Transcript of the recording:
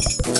you